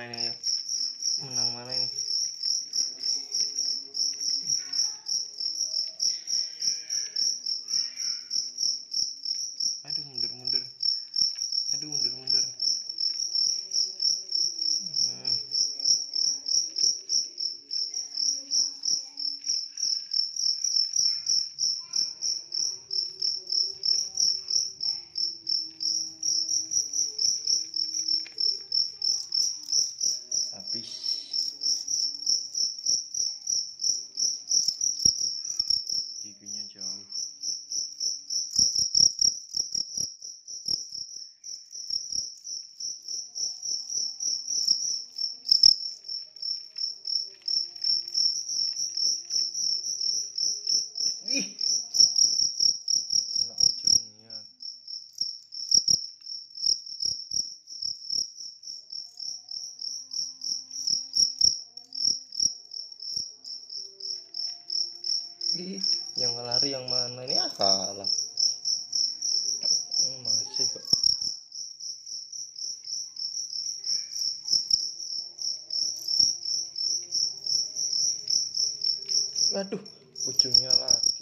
9 a.m. lagi yang lari yang mana? Ini ah kalah Hmm, masih kok. Waduh, ujungnya lagi.